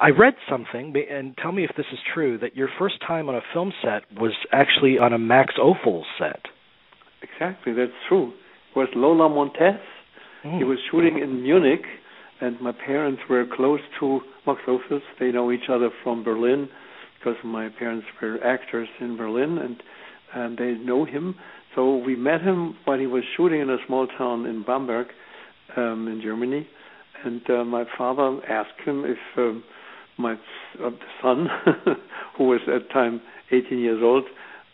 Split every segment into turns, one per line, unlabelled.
I read something, and tell me if this is true, that your first time on a film set was actually on a Max Ophüls set.
Exactly, that's true. It was Lola Montès. Mm. He was shooting in Munich, and my parents were close to Max Ophüls. They know each other from Berlin because my parents were actors in Berlin, and and they know him. So we met him while he was shooting in a small town in Bamberg, um, in Germany, and uh, my father asked him if um, my uh, son, who was at the time 18 years old,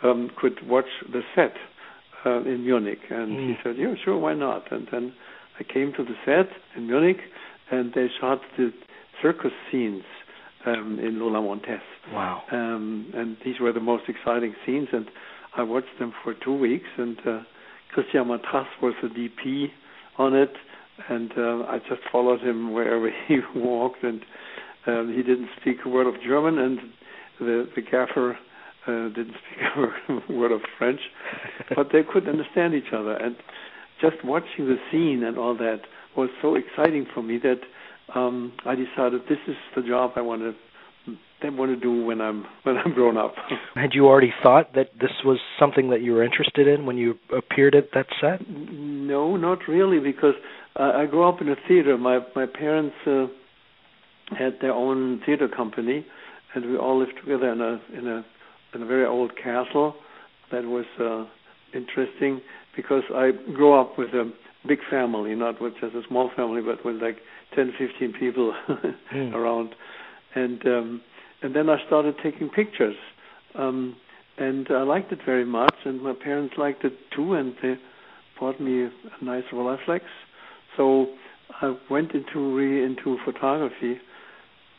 um, could watch the set uh, in Munich, and mm. he said, "Yeah, sure, why not?" And then I came to the set in Munich, and they shot the circus scenes um, in Lola Montès.
Wow!
Um, and these were the most exciting scenes, and I watched them for two weeks. And uh, Christian Matras was the DP on it, and uh, I just followed him wherever he walked, and um, he didn't speak a word of German, and the the gaffer uh, didn't speak a word of French, but they could understand each other. And just watching the scene and all that was so exciting for me that um, I decided this is the job I want to I want to do when I'm when I'm grown up.
Had you already thought that this was something that you were interested in when you appeared at that set?
No, not really, because uh, I grew up in a theater. My my parents uh, had their own theater company, and we all lived together in a in a in a very old castle. That was uh, interesting because I grew up with a big family, not with just a small family, but with like 10, 15 people mm. around, and um, and then I started taking pictures, um, and I liked it very much, and my parents liked it too, and they bought me a nice Rolleiflex. So I went into really into photography,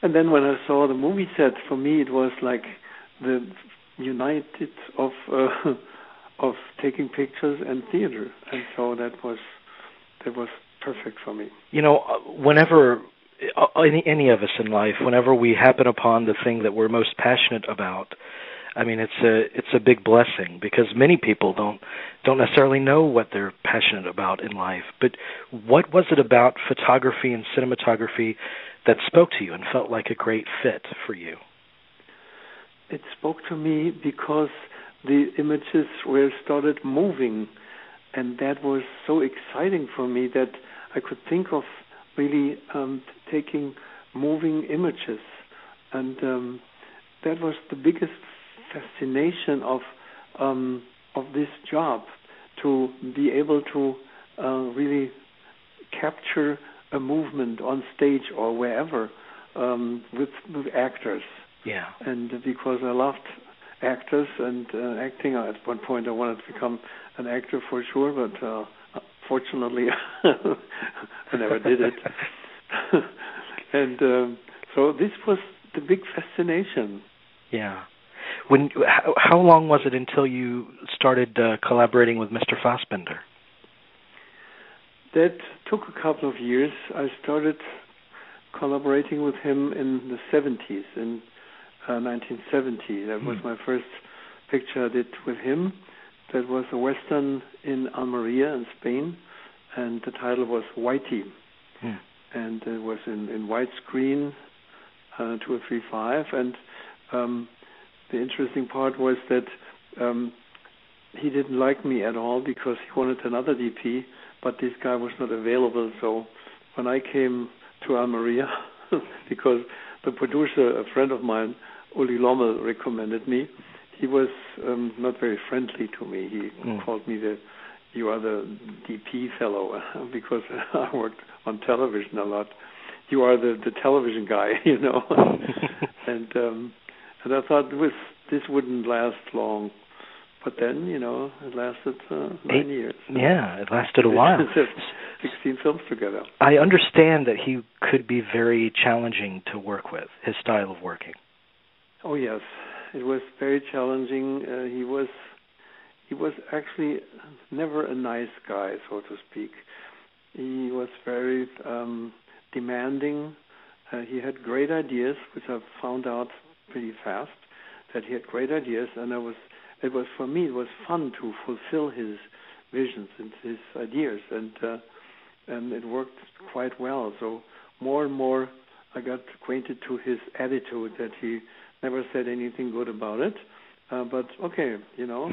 and then when I saw the movie set, for me it was like the united of uh, of taking pictures and theater, and so that was that was perfect for me.
You know, whenever uh, any any of us in life, whenever we happen upon the thing that we're most passionate about, I mean, it's a it's a big blessing because many people don't don't necessarily know what they're passionate about in life. But what was it about photography and cinematography that spoke to you and felt like a great fit for you?
It spoke to me because the images were started moving, and that was so exciting for me that I could think of really um, taking moving images, and um, that was the biggest fascination of um, of this job to be able to uh, really capture a movement on stage or wherever um, with, with actors.
Yeah.
And because I loved actors and uh, acting, at one point I wanted to become an actor for sure, but uh, fortunately I never did it. and um, so this was the big fascination.
Yeah. When how, how long was it until you started uh, collaborating with Mr. Fassbinder?
That took a couple of years. I started collaborating with him in the 70s, in uh, 1970. That was hmm. my first picture I did with him. That was a western in Almeria in Spain, and the title was Whity. Hmm. And it was in, in widescreen, uh, 2035. And um, the interesting part was that um, he didn't like me at all because he wanted another DP, but this guy was not available. So when I came to Almeria, because the producer, a friend of mine, Uli Lommel, recommended me, he was um, not very friendly to me. He mm. called me the you are the DP fellow because I worked on television a lot. You are the the television guy, you know. and um and I thought this this wouldn't last long. But then, you know, it lasted uh, nine Eight, years.
Yeah, it lasted a while.
16 films together.
I understand that he could be very challenging to work with, his style of working.
Oh, yes. It was very challenging. Uh, he was he was actually never a nice guy, so to speak. He was very um, demanding. Uh, he had great ideas, which I found out pretty fast that he had great ideas, and I was it was for me it was fun to fulfill his visions and his ideas, and uh, and it worked quite well. So more and more I got acquainted to his attitude that he never said anything good about it. Uh, but okay, you know,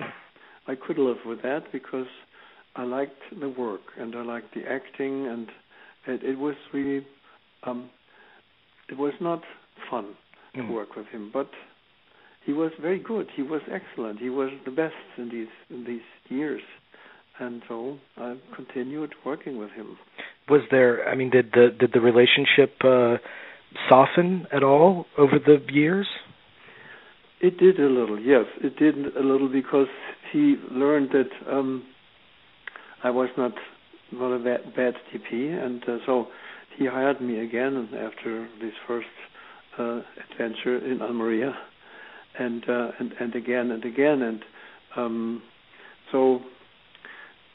I could live with that because I liked the work and I liked the acting and it, it was really um, it was not fun mm. to work with him, but he was very good. He was excellent. He was the best in these in these years, and so I continued working with him.
Was there? I mean, did the did the relationship uh, soften at all over the years?
It did a little, yes. It did a little because he learned that um, I was not not a bad, bad DP, and uh, so he hired me again after this first uh, adventure in Almeria, and uh, and and again and again, and um, so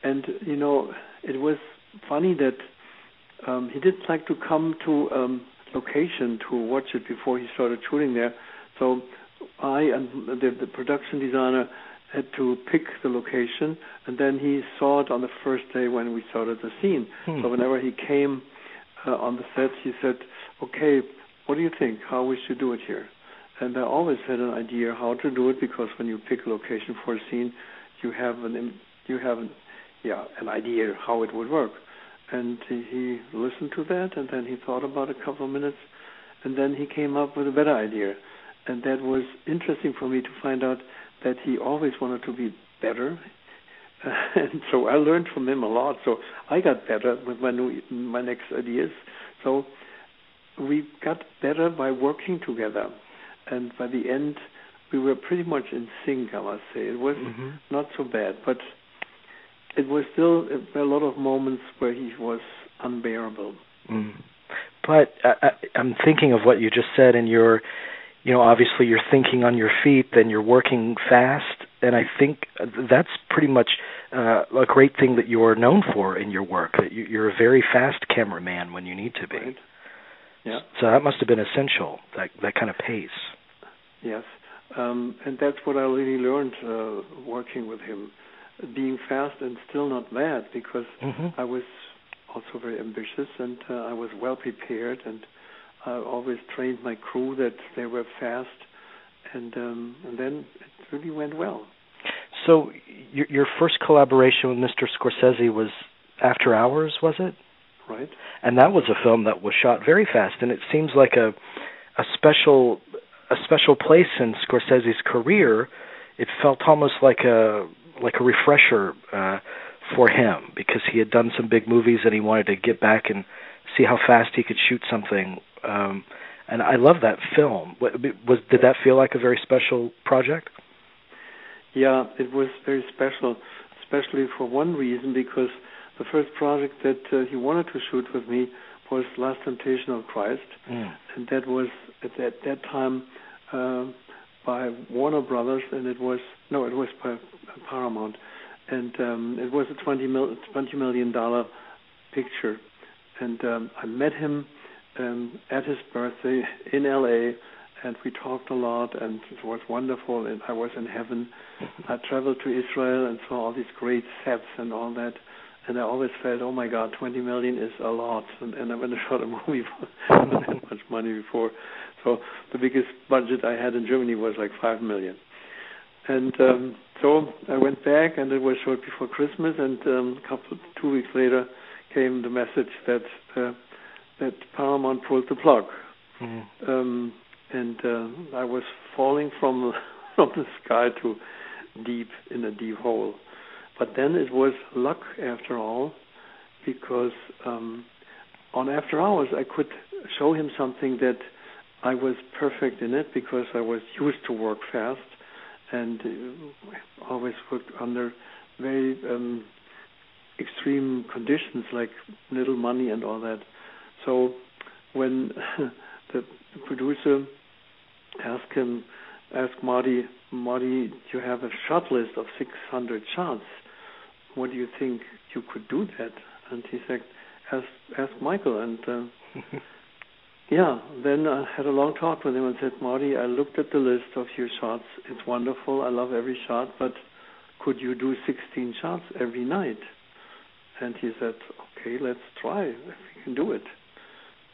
and you know it was funny that um, he didn't like to come to um, location to watch it before he started shooting there, so I and the, the production designer had to pick the location, and then he saw it on the first day when we started the scene. Hmm. So whenever he came uh, on the set, he said, "Okay, what do you think? How we should do it here?" And I always had an idea how to do it because when you pick a location for a scene, you have an you have an, yeah an idea how it would work. And he, listened to that, and then he thought about a couple of minutes, and then he came up with a better idea and that was interesting for me to find out that he always wanted to be better. And so I learned from him a lot. So I got better with my new, my next ideas. So we got better by working together, and by the end, we were pretty much in sync. I must say it was mm-hmm. not so bad, but it was still a, lot of moments where he was unbearable.
Mm. But I, I'm thinking of what you just said in your you know obviously you're thinking on your feet then you're working fast and i think that's pretty much uh, a great thing that you're known for in your work that you, you're a very fast cameraman when you need to be
right. yeah
so that must have been essential that that kind of pace
yes um and that's what i really learned uh, working with him being fast and still not mad because
mm-hmm.
i was also very ambitious and uh, i was well prepared and I always trained my crew that they were fast, and um, and then it really went well.
So your, your first collaboration with Mr. Scorsese was After Hours, was it?
Right.
And that was a film that was shot very fast, and it seems like a a special a special place in Scorsese's career. It felt almost like a like a refresher uh, for him because he had done some big movies and he wanted to get back and see how fast he could shoot something um, and I love that film. Was did that feel like a very special project?
Yeah, it was very special, especially for one reason because the first project that uh, he wanted to shoot with me was Last Temptation of Christ,
mm.
and that was at that, that time uh, by Warner Brothers, and it was no, it was by Paramount, and um, it was a twenty, mil- 20 million dollar picture, and um, I met him um, at his birthday in LA, and we talked a lot, and it was wonderful. And I was in heaven. I traveled to Israel and saw all these great sets and all that. And I always felt, oh my God, 20 million is a lot. And, and I to shot a movie for that much money before. So the biggest budget I had in Germany was like five million. And um, so I went back, and it was short before Christmas. And um, a couple, two weeks later, came the message that uh, that Paramount pulled the plug,
mm.
um, and uh, I was falling from from the sky to deep in a deep hole. But then it was luck after all, because um, on After Hours I could show him something that I was perfect in it because I was used to work fast and uh, always worked under very um, extreme conditions like little money and all that. So when the producer asked him, asked Marty, Marty, you have a shot list of 600 shots. What do you think you could do that? And he said, ask, ask Michael. And uh, yeah, then I had a long talk with him and said, Marty, I looked at the list of your shots. It's wonderful. I love every shot, but could you do 16 shots every night? And he said, okay, let's try if we can do it.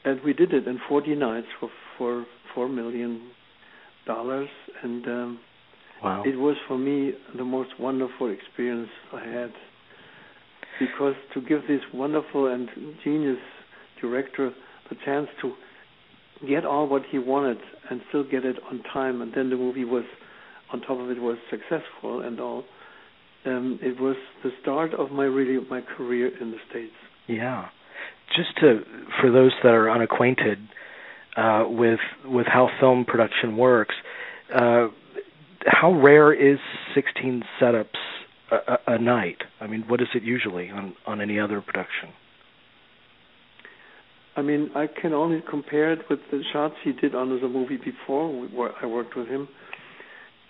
and we did it in 40 nights for for four million dollars, and um,
wow.
it was for me the most wonderful experience I had because to give this wonderful and genius director the chance to get all what he wanted and still get it on time, and then the movie was on top of it was successful and all. Um, it was the start of my really my career in the states.
Yeah, just to for those that are unacquainted uh, with with how film production works, uh, how rare is 16 setups a, a, a night? I mean, what is it usually on on any other production?
I mean, I can only compare it with the shots he did on the movie before. Where I worked with him.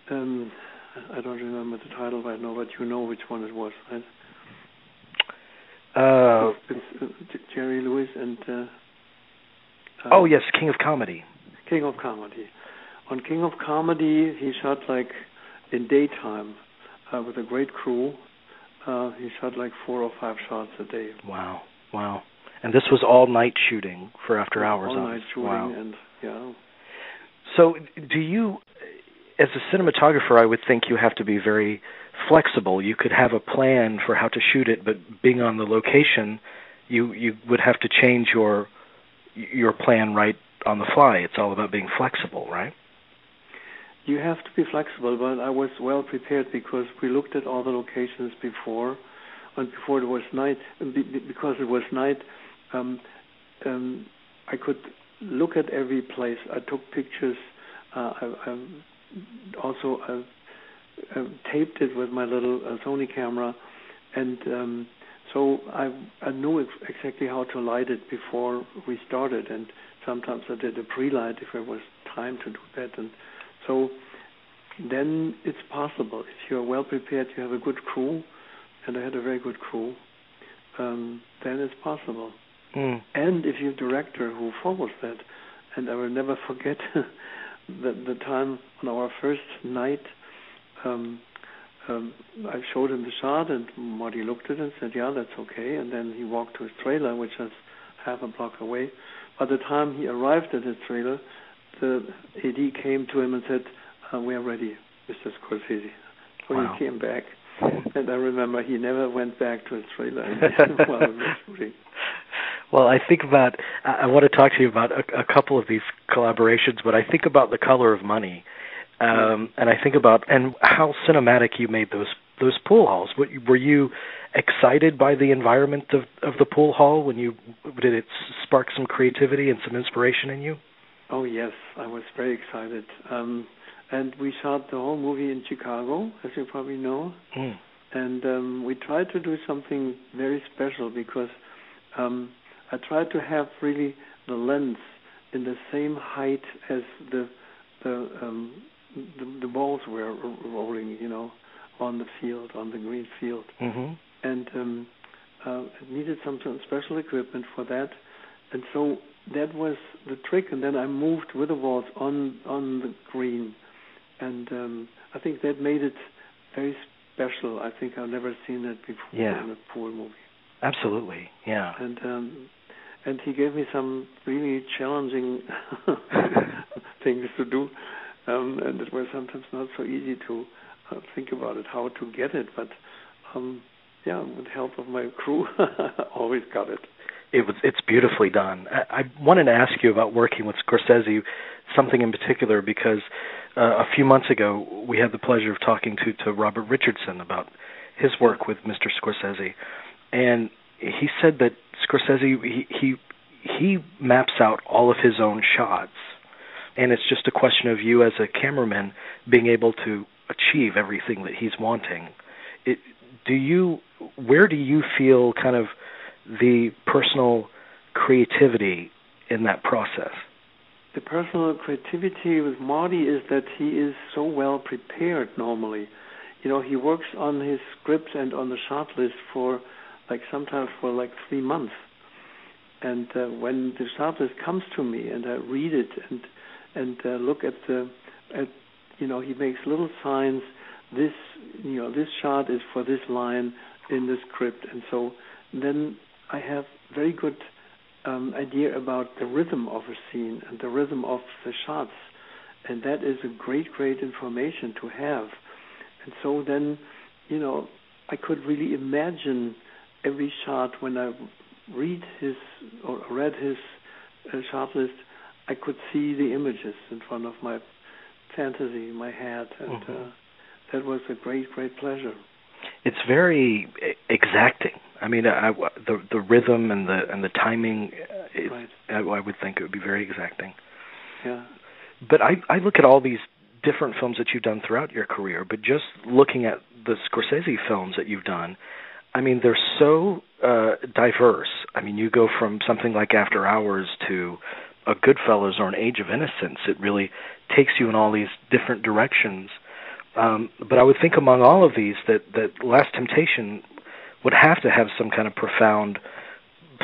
Um, I don't remember the title right now, but you know which one it was, right?
Uh,
it's, uh, Jerry Lewis and. Uh, uh,
oh yes, King of Comedy.
King of Comedy. On King of Comedy, he shot like in daytime uh, with a great crew. Uh, he shot like four or five shots a day.
Wow, wow. And this was all night shooting for after hours.
All night shooting,
wow.
and yeah.
So, do you, as a cinematographer, I would think you have to be very flexible. You could have a plan for how to shoot it, but being on the location, you you would have to change your your plan right on the fly. It's all about being flexible, right?
You have to be flexible, but I was well prepared because we looked at all the locations before, and before it was night. Because it was night, um, um, I could look at every place. I took pictures. Uh, I, I also I, I taped it with my little uh, Sony camera, and um, so I I knew ex- exactly how to light it before we started. And sometimes I did a pre-light if there was time to do that. And so then it's possible if you're well prepared, you have a good crew, and I had a very good crew. Um, then it's possible.
Mm.
And if you're a director who follows that, and I will never forget the the time on our first night, um, um, I showed him the shot, and Marty looked at it and said, "Yeah, that's okay." And then he walked to his trailer, which is half a block away. By the time he arrived at his trailer, the AD came to him and said, uh, "We are ready, Mr. Scorsese." So
wow.
he came back, and I remember he never went back to his trailer while we were shooting.
Well, I think about. I want to talk to you about a, a couple of these collaborations, but I think about the color of money, um, and I think about and how cinematic you made those those pool halls. Were you excited by the environment of of the pool hall when you did it spark some creativity and some inspiration in you?
Oh yes, I was very excited. Um, and we shot the whole movie in Chicago, as you probably know.
Mm.
And um, we tried to do something very special because um, I tried to have really the lens in the same height as the the um, the, the balls were rolling, you know, on the field, on the green field.
Mm-hmm.
And um, uh, it needed some special equipment for that. And so that was the trick. And then I moved with the balls on on the green, and um, I think that made it very special. I think I've never seen that before
yeah.
in a pool movie.
Absolutely, yeah.
And um, and he gave me some really challenging things to do, um, and it was sometimes not so easy to uh, think about it, how to get it. But um, yeah, with the help of my crew, always got it.
It was it's beautifully done. I, I wanted to ask you about working with Scorsese, something in particular, because uh, a few months ago we had the pleasure of talking to to Robert Richardson about his work with Mr. Scorsese, and he said that Scorsese he he he maps out all of his own shots, and it's just a question of you as a cameraman being able to achieve everything that he's wanting. It, do you where do you feel kind of the personal creativity in that process?
The personal creativity with Marty is that he is so well prepared normally. You know, he works on his script and on the shot list for like sometimes for like three months. And uh, when the list comes to me and I read it and and uh, look at the at you know he makes little signs. This you know this shot is for this line in the script, and so then I have very good um, idea about the rhythm of a scene and the rhythm of the shots, and that is a great, great information to have. And so then, you know, I could really imagine every shot when I read his or read his uh, shot list. I could see the images in front of my fantasy, my head, and mm-hmm. uh, that was a great, great pleasure.
It's very exacting. I mean, I, the the rhythm and the and the timing. Uh, it, right. I, I would think it would be very exacting.
Yeah.
But I I look at all these different films that you've done throughout your career, but just looking at the Scorsese films that you've done, I mean, they're so uh, diverse. I mean, you go from something like After Hours to a Goodfellas or an Age of Innocence. It really takes you in all these different directions. Um, but I would think among all of these that that Last Temptation would have to have some kind of profound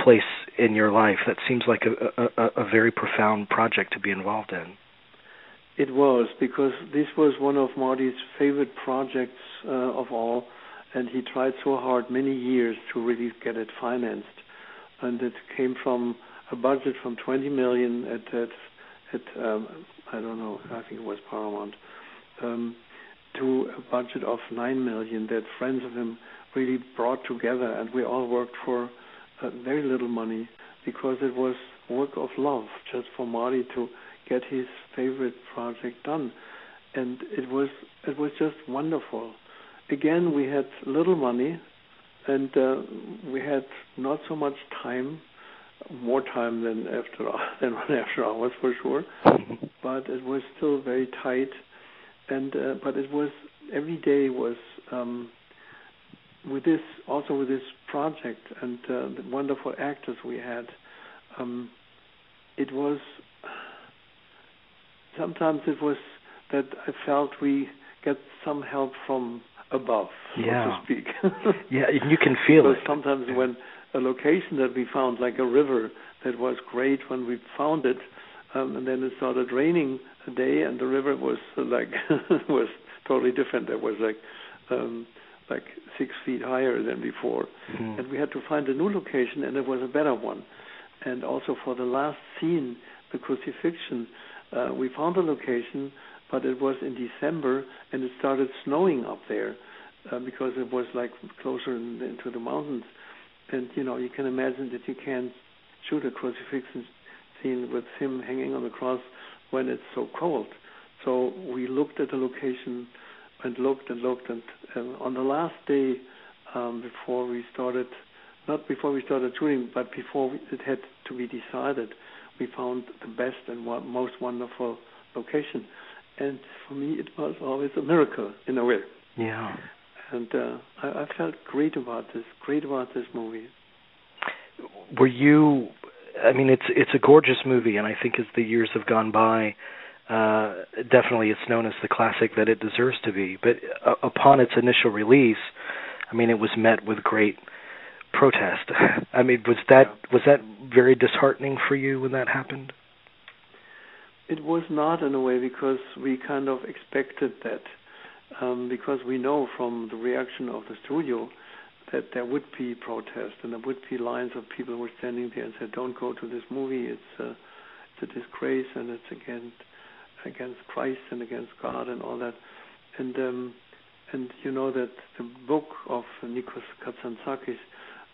place in your life. That seems like a, a, a very profound project to be involved in.
It was because this was one of Marty's favorite projects uh, of all, and he tried so hard many years to really get it financed, and it came from a budget from 20 million at at, at um, I don't know I think it was Paramount um, to a budget of 9 million that friends of him really brought together, and we all worked for uh, very little money because it was work of love just for Marty to get his favorite project done, and it was it was just wonderful. Again, we had little money, and uh, we had not so much time, more time than after than after hours for sure, but it was still very tight, and uh, but it was every day was. Um, with this also with this project and uh, the wonderful actors we had, um, it was sometimes it was that I felt we get some help from above,
yeah.
so to speak.
yeah, and you can feel
because it. Sometimes when a location that we found, like a river, that was great when we found it, um, and then it started raining a day, and the river was like was totally different. It was like um, like six feet higher than before. Mm-hmm. And we had to find a new location, and it was a better one. And also for the last scene, the crucifixion, uh, we found a location, but it was in December, and it started snowing up there uh, because it was like closer in, into the mountains. And you know, you can imagine that you can't shoot a crucifixion scene with him hanging on the cross when it's so cold. So we looked at the location and looked and looked, and, and on the last day um, before we started, not before we started shooting, but before it had to be decided, we found the best and most wonderful location. And for me, it was always a miracle in a way.
Yeah.
And uh, I, I felt great about this, great about this movie.
Were you? I mean, it's it's a gorgeous movie, and I think as the years have gone by, uh, definitely it's known as the classic that it deserves to be. But uh, upon its initial release, I mean, it was met with great protest. I mean, was that was that very disheartening for you when that happened?
It was not in a way because we kind of expected that um, because we know from the reaction of the studio that there would be protest and there would be lines of people who were standing there and said, "Don't go to this movie. It's a, it's a disgrace and it's against against Christ and against God and all that. And um, and you know that the book of Nikos Kazantzakis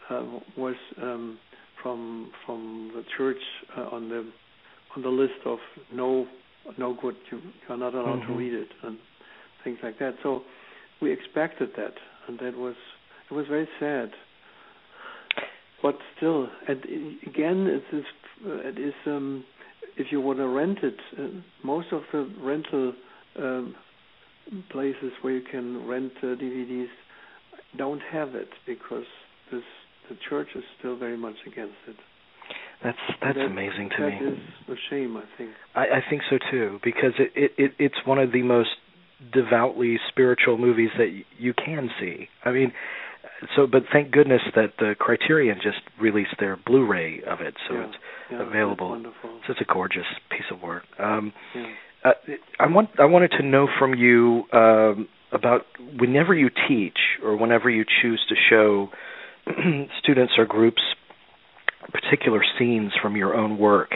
uh, was um, from from the church uh, on the on the list of no no good. You, you are not allowed mm-hmm. to read it and things like that. So we expected that, and that was it was very sad. But still, and again, it is it is um, if you want to rent it, uh, most of the rental um, places where you can rent uh, DVDs don't have it because this, the church is still very much against it.
That's that's
that,
amazing to
that
me.
That is a shame, I think.
I, I think so too, because it, it, it it's one of the most devoutly spiritual movies that y- you can see. I mean, so but thank goodness that the Criterion just released their Blu-ray of it, so
yeah,
it's
yeah,
available.
wonderful.
So it's a gorgeous piece of work. Um,
yeah.
uh, I want I wanted to know from you um, about whenever you teach or whenever you choose to show students or groups particular scenes from your own work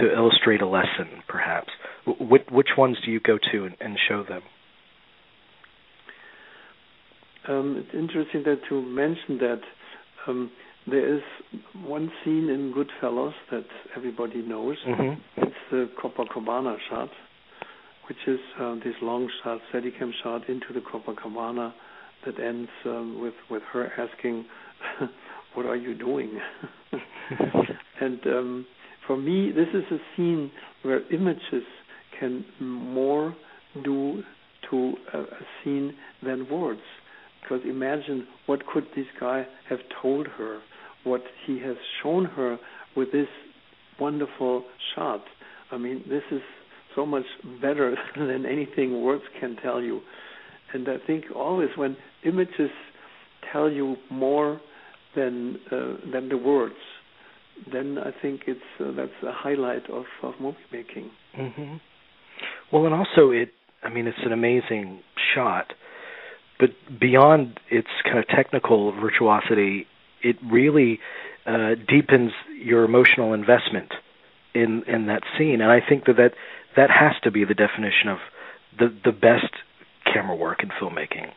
to illustrate a lesson, perhaps. Which, which ones do you go to and, and show them?
Um, it's interesting that you mentioned that. Um, there is one scene in Goodfellas that everybody knows.
Mm-hmm.
It's the Copacabana shot, which is uh, this long shot, Steadicam shot into the Copacabana that ends um, with with her asking, "What are you doing?" and um, for me, this is a scene where images can more do to a, a scene than words. Because imagine what could this guy have told her, what he has shown her with this wonderful shot. I mean, this is so much better than anything words can tell you. And I think always when images tell you more than uh, than the words, then I think it's uh, that's a highlight of, of movie making.
Mm-hmm. Well, and also it. I mean, it's an amazing shot, but beyond its kind of technical virtuosity, it really uh, deepens your emotional investment in in that scene. And I think that that that has to be the definition of the the best camera work in filmmaking.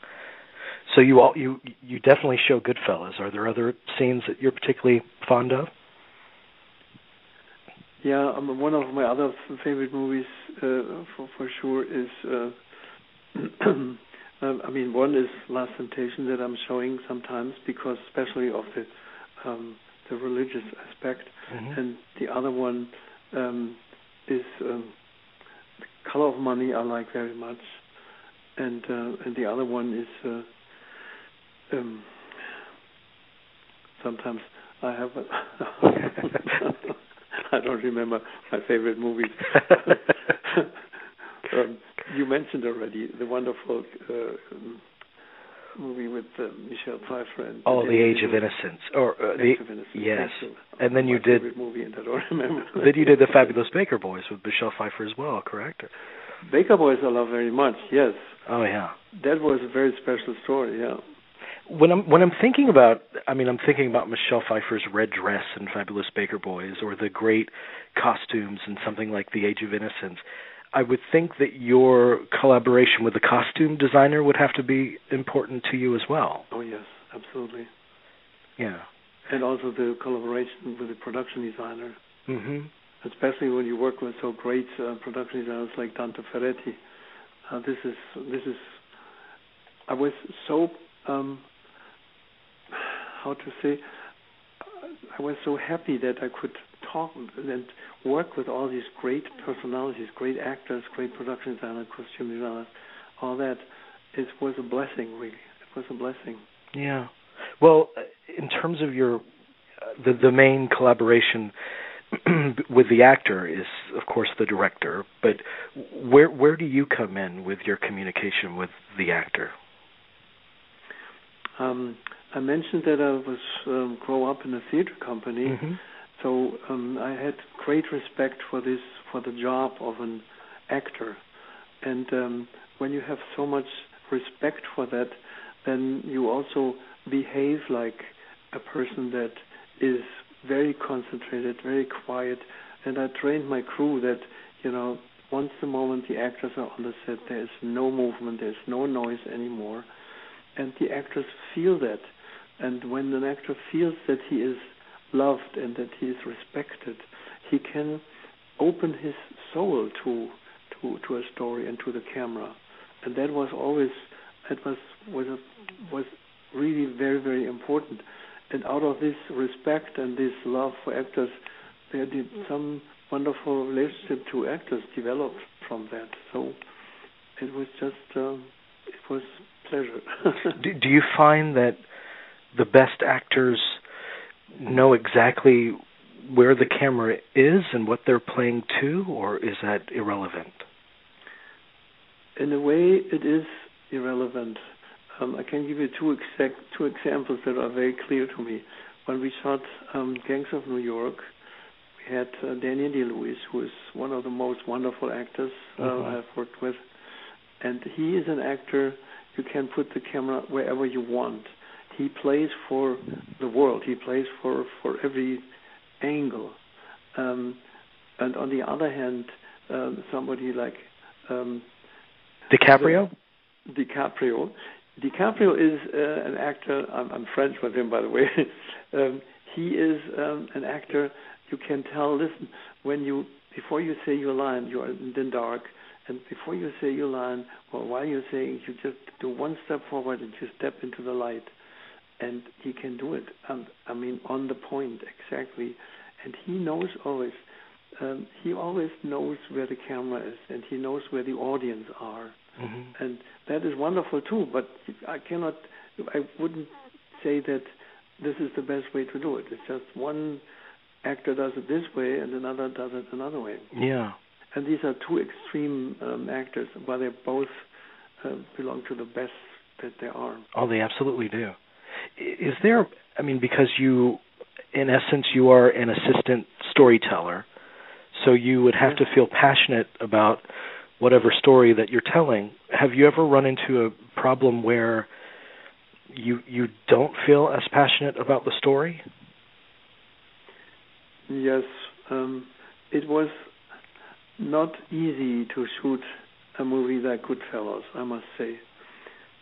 So you all you you definitely show Goodfellas. Are there other scenes that you're particularly fond of?
Yeah, um, one of my other favorite movies uh, for for sure is. Uh, um, I mean, one is Last Temptation that I'm showing sometimes because, especially of the um, the religious aspect,
mm-hmm.
and the other one um, is um, the Color of Money. I like very much, and uh, and the other one is. Um, sometimes I have. A I don't remember my favorite movies. um, you mentioned already the wonderful uh, movie with uh, Michelle Pfeiffer and
Oh, The Age of Innocence, or uh,
the Age of Innocence.
yes, and then
my
you did.
movie, and I don't remember.
then you did the Fabulous Baker Boys with Michelle Pfeiffer as well, correct?
Baker Boys, I love very much. Yes,
Oh yeah.
that was a very special story. Yeah.
When I'm when I'm thinking about, I mean, I'm thinking about Michelle Pfeiffer's red dress in Fabulous Baker Boys, or the great costumes in something like The Age of Innocence. I would think that your collaboration with the costume designer would have to be important to you as well.
Oh yes, absolutely.
Yeah.
And also the collaboration with the production designer,
Mhm.
especially when you work with so great uh, production designers like Dante Ferretti. Uh, this is this is. I was so um, how to say. I was so happy that I could talk and work with all these great personalities, great actors, great production designers, costume designers, all that. It was a blessing, really. It was a blessing.
Yeah. Well, in terms of your the the main collaboration with the actor is of course the director, but where where do you come in with your communication with the actor?
Um, I mentioned that I was um, grow up in a theater company,
Mm-hmm.
so um, I had great respect for this for the job of an actor, and um, when you have so much respect for that, then you also behave like a person that is very concentrated, very quiet. And I trained my crew that you know once the moment the actors are on the set, there is no movement, there is no noise anymore, and the actors feel that. And when an actor feels that he is loved and that he is respected, he can open his soul to to to a story and to the camera. And that was always that was was a, was really very very important. And out of this respect and this love for actors, there did some wonderful relationship to actors developed from that. So it was just um, it was
do, do you find that the best actors know exactly where the camera is and what they're playing to, or is that irrelevant?
In a way, it is irrelevant. Um, I can give you two exact two examples that are very clear to me. When we shot um, Gangs of New York, we had uh, Daniel Day Lewis, who is one of the most wonderful actors uh,
Mhm.
I've worked with, and he is an actor you can put the camera wherever you want. He plays for the world. He plays for for every angle. Um, and on the other hand, um, somebody like um,
DiCaprio.
DiCaprio. DiCaprio is uh, an actor. I'm, I'm, French with him, by the way. um, he is um, an actor. You can tell. Listen, when you before you say your line, you are in the dark, and before you say your line, or while you're saying, you just do one step forward and you step into the light, and he can do it. Um, I mean, on the point exactly, and he knows always um, he always knows where the camera is and he knows where the audience are,
mm-hmm.
and that is wonderful too. But I cannot, I wouldn't say that this is the best way to do it. It's just one actor does it this way and another does it another way.
Yeah.
And these are two extreme um, actors, but they both uh, belong to the best that there are.
Oh, they absolutely do. Is there? I mean, because you, in essence, you are an assistant storyteller so you would have to feel passionate about whatever story that you're telling. Have you ever run into a problem where you you don't feel as passionate about the story?
Yes, um, it was not easy to shoot a movie like Goodfellas, I must say.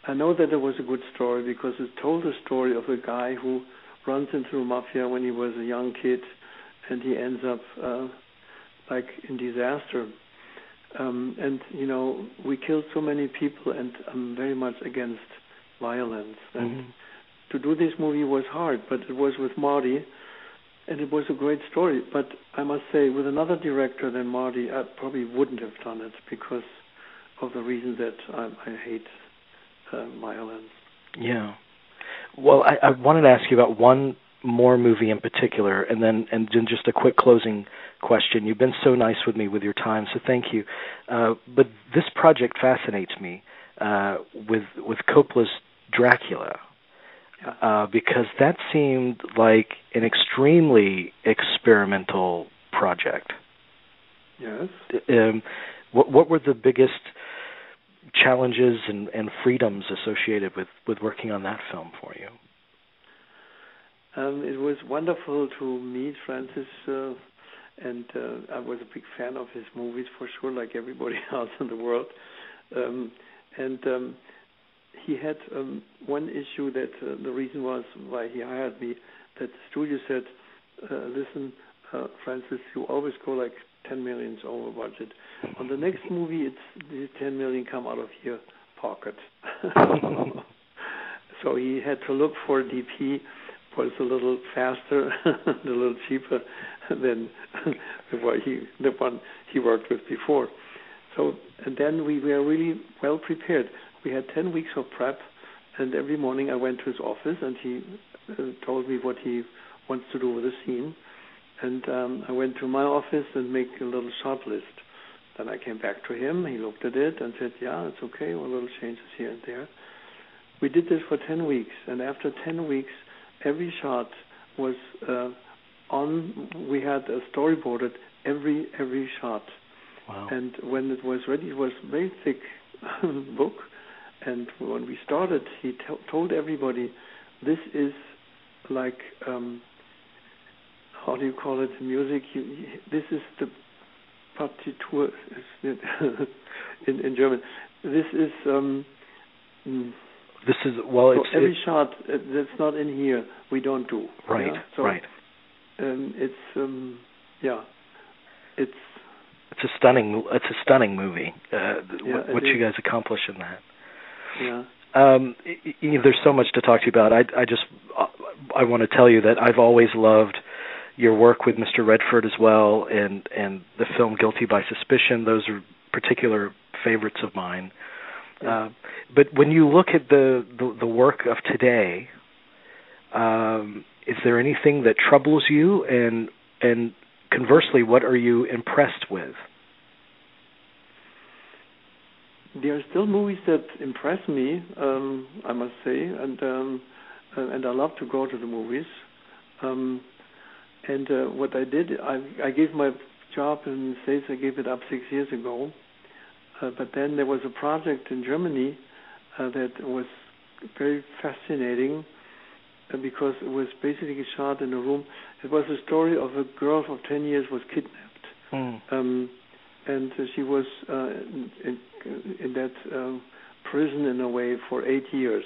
I know that it was a good story because it told the story of a guy who runs into the mafia when he was a young kid, and he ends up uh, like in disaster. Um, and you know, we killed so many people, and I'm very much against violence. And
mm-hmm.
to do this movie was hard, but it was with Marty, and it was a great story. But I must say, with another director than Marty, I probably wouldn't have done it because of the reason that I, I hate uh, violence.
Yeah. Well, I, I wanted to ask you about one more movie in particular, and then and then just a quick closing question. You've been so nice with me with your time, so thank you. Uh, but this project fascinates me uh, with with Coppola's Dracula. Uh, because that seemed like an extremely experimental project.
Yes.
Um, what, what were the biggest challenges and, and freedoms associated with, with working on that film for you?
Um, it was wonderful to meet Francis, uh, and uh, I was a big fan of his movies for sure, like everybody else in the world. Um, and um, he had um, one issue that uh, the reason was why he hired me. That the studio said, uh, "Listen, uh, Francis, you always go like 10 millions over budget. On the next movie, it's the 10 million come out of your pocket." so he had to look for a DP was a little faster, a little cheaper than the one he the one he worked with before. So and then we were really well prepared. We had ten weeks of prep, and every morning I went to his office and he uh, told me what he wants to do with the scene. And um, I went to my office and make a little shot list. Then I came back to him. He looked at it and said, "Yeah, it's okay. A little changes here and there." We did this for ten weeks, and after ten weeks, every shot was uh, on. We had a storyboarded every every shot.
Wow.
And when it was ready, it was very thick book. And when we started, he t- told everybody, "This is like um, how do you call it? Music. You, this is the partitur in in German. This is." Um,
this is well.
So
it's
every
it,
shot uh, that's not in here we don't do.
Right.
Yeah? So,
right.
Um, it's um, yeah, it's
it's a stunning it's a stunning movie. Uh,
yeah,
what, what you guys accomplish in that.
Yeah.
Um, there's so much to talk to you about. I, I just I want to tell you that I've always loved your work with Mr. Redford as well, and and the film Guilty by Suspicion. Those are particular favorites of mine. Uh, but when you look at the, the, the work of today, um, is there anything that troubles you, and and conversely, what are you impressed with?
There are still movies that impress me, um, I must say, and um, uh, and I love to go to the movies. Um, and uh, what I did, I, I gave my job in the States, I gave it up six years ago uh, but then there was a project in Germany uh, that was very fascinating, uh, because it was basically shot in a room. It was a story of a girl of 10 years was kidnapped.
Mm.
Um, and uh, she was uh, in, in, that uh, prison in a way for eight years.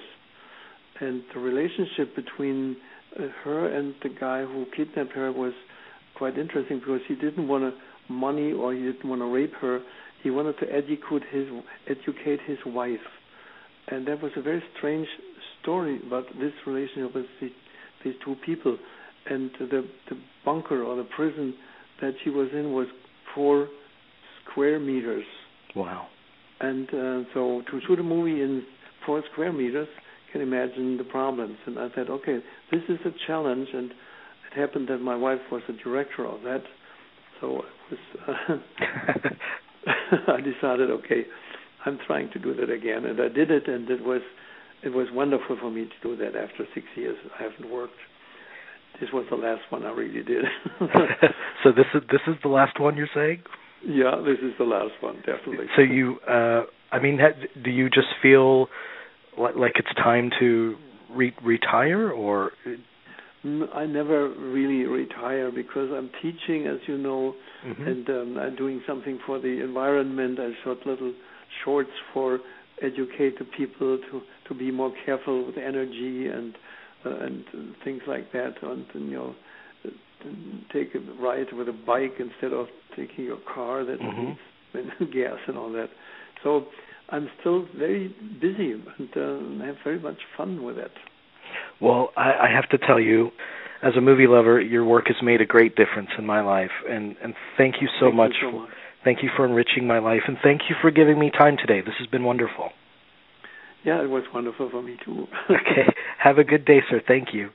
And the relationship between uh, her and the guy who kidnapped her was quite interesting because he didn't want money or he didn't want to rape her. He wanted to educate his educate his wife, and that was a very strange story about this relationship with the, these two people. And the the bunker or the prison that she was in was four square meters.
Wow.
And uh, so to shoot a movie in four square meters, you can imagine the problems. And I said, okay, this is a challenge. And it happened that my wife was the director of that. So was, uh, I decided, okay, I'm trying to do that again, and I did it, and it was it was wonderful for me to do that. After six years, I haven't worked. This was the last one I really did.
so this is this is the last one you're saying?
Yeah, this is the last one, definitely.
So you, uh, I mean, do you just feel like, like it's time to re- retire, or?
I never really retire because I'm teaching, as you know,
mm-hmm.
and um, I'm doing something for the environment. I shot little shorts for educate the people to to be more careful with energy and uh, and things like that, and you know take a ride with a bike instead of taking your car that
mm-hmm.
needs gas and all that. So I'm still very busy and uh, have very much fun with it.
Well, I, I have to tell you, as a movie lover, your work has made a great difference in my life, and and thank you so
thank
much.
You
so
much.
Thank you for enriching my life, and thank you for giving me time today. This has been wonderful.
Yeah, it was wonderful for me too.
okay. Have a good day, sir. Thank you.